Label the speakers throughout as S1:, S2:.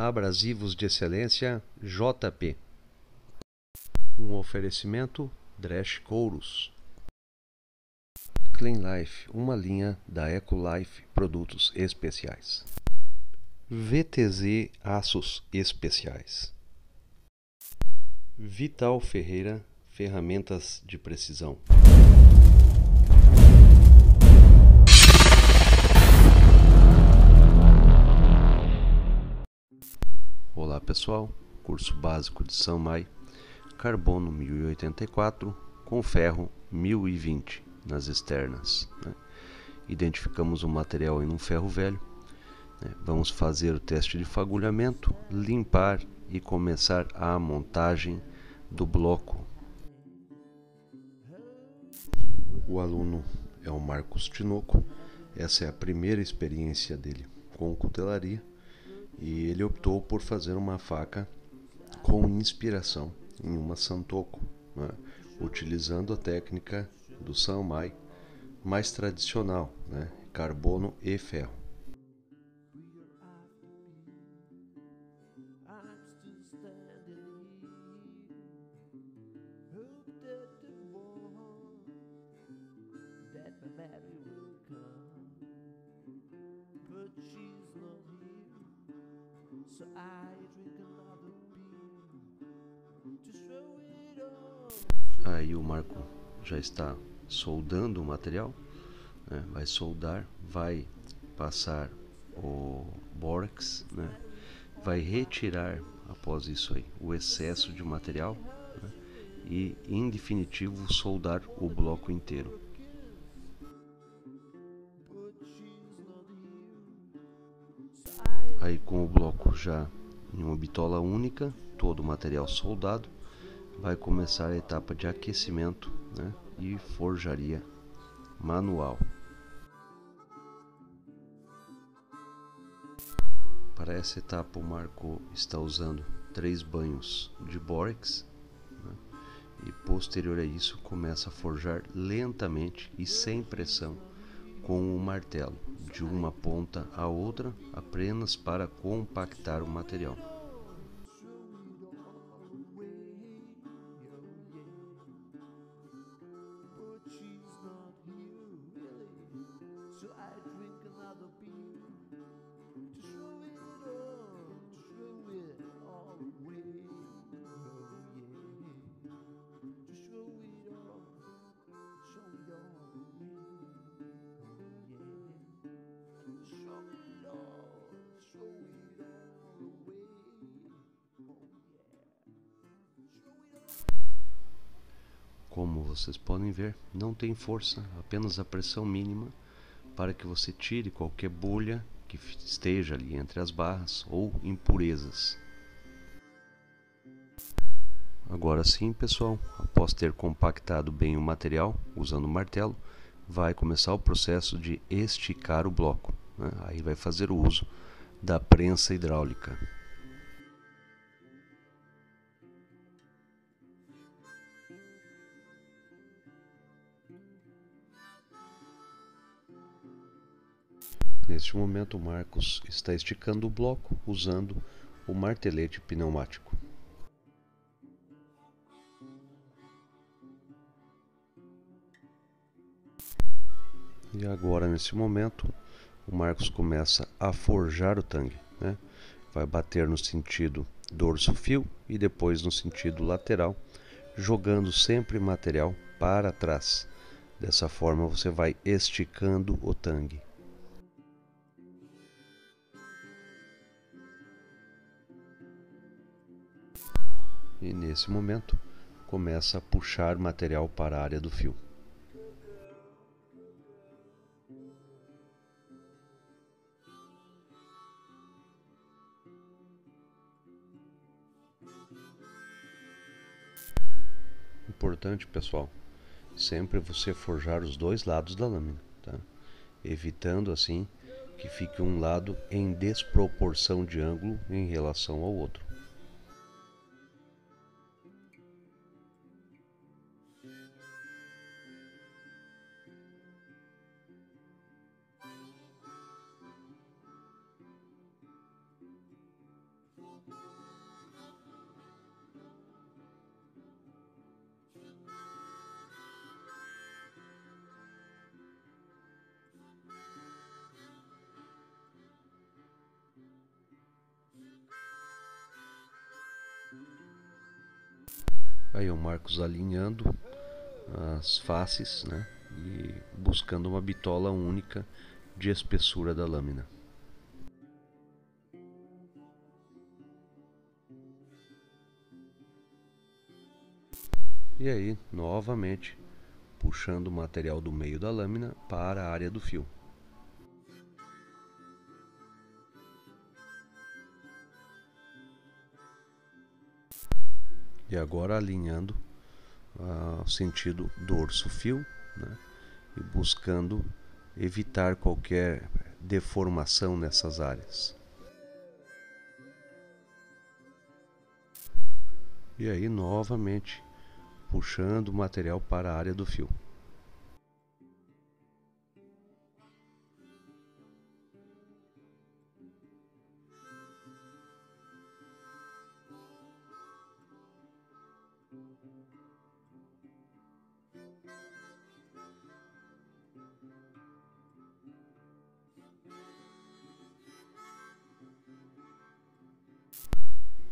S1: Abrasivos de Excelência JP. Um oferecimento Dresch Couros. Clean Life, uma linha da Ecolife Produtos Especiais. VTZ Aços Especiais. Vital Ferreira Ferramentas de Precisão. Olá pessoal, curso básico de São carbono 1084 com ferro 1020 nas externas. Né? Identificamos o material em um ferro velho, né? vamos fazer o teste de fagulhamento, limpar e começar a montagem do bloco. O aluno é o Marcos Tinoco, essa é a primeira experiência dele com cutelaria e ele optou por fazer uma faca com inspiração em uma santoco, né? utilizando a técnica do sanmai mais tradicional, né? carbono e ferro. Aí o Marco já está soldando o material, né? vai soldar, vai passar o bórax, né? vai retirar após isso aí o excesso de material né? e em definitivo soldar o bloco inteiro. Aí com o bloco já em uma bitola única, todo o material soldado, vai começar a etapa de aquecimento né, e forjaria manual. Para essa etapa o Marco está usando três banhos de bórax né, e posterior a isso começa a forjar lentamente e sem pressão com o martelo de uma ponta a outra apenas para compactar o material. Como vocês podem ver, não tem força, apenas a pressão mínima para que você tire qualquer bolha que esteja ali entre as barras ou impurezas. Agora sim, pessoal, após ter compactado bem o material usando o martelo, vai começar o processo de esticar o bloco. Né? Aí vai fazer o uso da prensa hidráulica. Neste momento, o Marcos está esticando o bloco usando o martelete pneumático. E agora, nesse momento, o Marcos começa a forjar o tangue. Né? Vai bater no sentido dorso-fio e depois no sentido lateral, jogando sempre material para trás. Dessa forma, você vai esticando o tangue. E nesse momento começa a puxar material para a área do fio. Importante, pessoal, sempre você forjar os dois lados da lâmina, tá? evitando assim que fique um lado em desproporção de ângulo em relação ao outro. Aí o Marcos alinhando as faces, né? E buscando uma bitola única de espessura da lâmina. E aí, novamente, puxando o material do meio da lâmina para a área do fio. E agora alinhando uh, o sentido dorso-fio né? e buscando evitar qualquer deformação nessas áreas. E aí novamente puxando o material para a área do fio.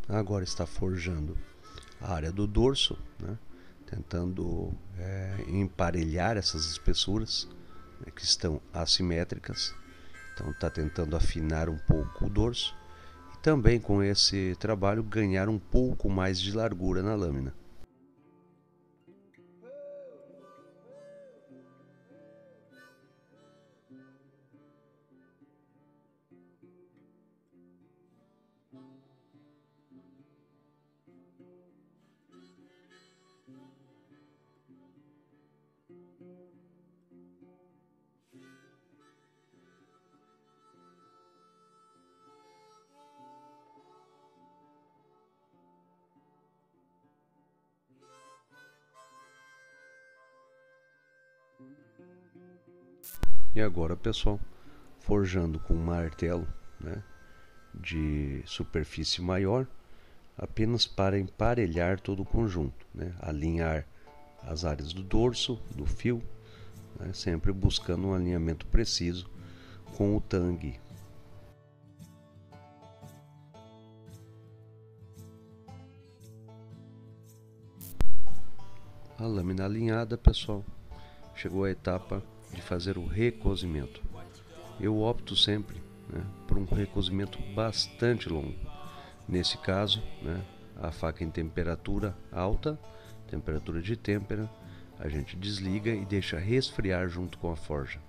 S1: Agora está forjando a área do dorso, né? tentando é, emparelhar essas espessuras né, que estão assimétricas. Então está tentando afinar um pouco o dorso e também com esse trabalho ganhar um pouco mais de largura na lâmina. E agora, pessoal, forjando com um martelo né, de superfície maior, apenas para emparelhar todo o conjunto, né, alinhar as áreas do dorso, do fio, né, sempre buscando um alinhamento preciso com o tangue. A lâmina alinhada, pessoal, chegou a etapa de fazer o recozimento. Eu opto sempre né, por um recozimento bastante longo. Nesse caso, né, a faca em temperatura alta, temperatura de têmpera, a gente desliga e deixa resfriar junto com a forja.